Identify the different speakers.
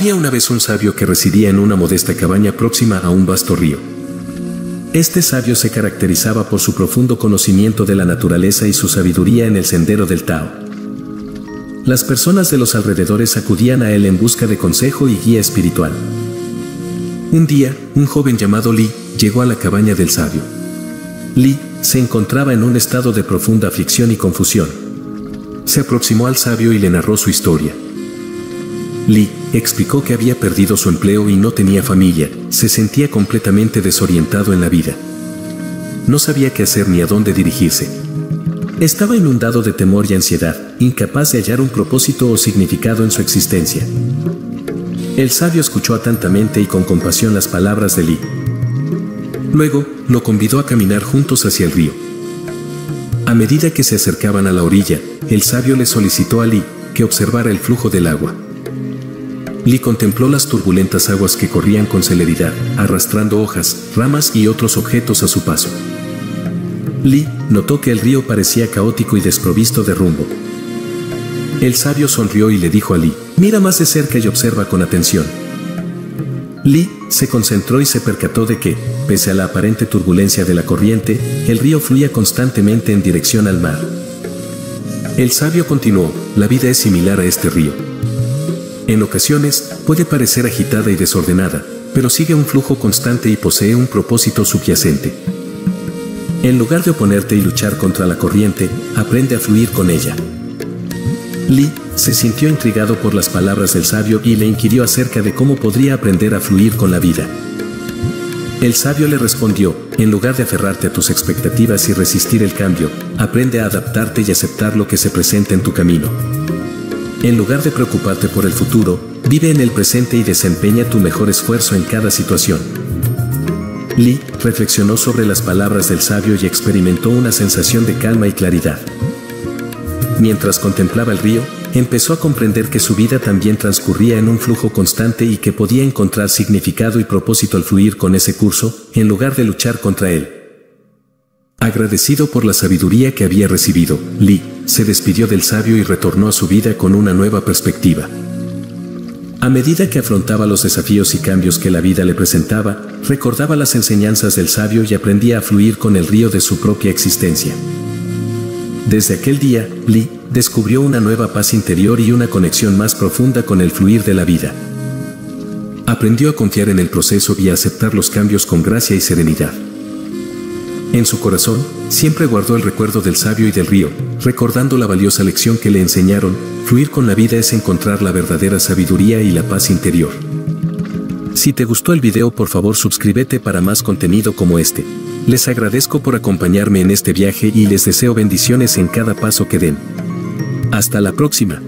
Speaker 1: Había una vez un sabio que residía en una modesta cabaña próxima a un vasto río. Este sabio se caracterizaba por su profundo conocimiento de la naturaleza y su sabiduría en el sendero del Tao. Las personas de los alrededores acudían a él en busca de consejo y guía espiritual. Un día, un joven llamado Li llegó a la cabaña del sabio. Li se encontraba en un estado de profunda aflicción y confusión. Se aproximó al sabio y le narró su historia. Li explicó que había perdido su empleo y no tenía familia, se sentía completamente desorientado en la vida. No sabía qué hacer ni a dónde dirigirse. Estaba inundado de temor y ansiedad, incapaz de hallar un propósito o significado en su existencia. El sabio escuchó atentamente y con compasión las palabras de Li. Luego, lo convidó a caminar juntos hacia el río. A medida que se acercaban a la orilla, el sabio le solicitó a Li que observara el flujo del agua. Li contempló las turbulentas aguas que corrían con celeridad, arrastrando hojas, ramas y otros objetos a su paso. Li notó que el río parecía caótico y desprovisto de rumbo. El sabio sonrió y le dijo a Li, mira más de cerca y observa con atención. Li se concentró y se percató de que, pese a la aparente turbulencia de la corriente, el río fluía constantemente en dirección al mar. El sabio continuó, la vida es similar a este río. En ocasiones, puede parecer agitada y desordenada, pero sigue un flujo constante y posee un propósito subyacente. En lugar de oponerte y luchar contra la corriente, aprende a fluir con ella. Lee se sintió intrigado por las palabras del sabio y le inquirió acerca de cómo podría aprender a fluir con la vida. El sabio le respondió, en lugar de aferrarte a tus expectativas y resistir el cambio, aprende a adaptarte y aceptar lo que se presenta en tu camino. En lugar de preocuparte por el futuro, vive en el presente y desempeña tu mejor esfuerzo en cada situación. Lee reflexionó sobre las palabras del sabio y experimentó una sensación de calma y claridad. Mientras contemplaba el río, empezó a comprender que su vida también transcurría en un flujo constante y que podía encontrar significado y propósito al fluir con ese curso, en lugar de luchar contra él. Agradecido por la sabiduría que había recibido, Lee se despidió del sabio y retornó a su vida con una nueva perspectiva. A medida que afrontaba los desafíos y cambios que la vida le presentaba, recordaba las enseñanzas del sabio y aprendía a fluir con el río de su propia existencia. Desde aquel día, Lee descubrió una nueva paz interior y una conexión más profunda con el fluir de la vida. Aprendió a confiar en el proceso y a aceptar los cambios con gracia y serenidad. En su corazón, siempre guardó el recuerdo del sabio y del río, recordando la valiosa lección que le enseñaron, fluir con la vida es encontrar la verdadera sabiduría y la paz interior. Si te gustó el video por favor suscríbete para más contenido como este. Les agradezco por acompañarme en este viaje y les deseo bendiciones en cada paso que den. Hasta la próxima.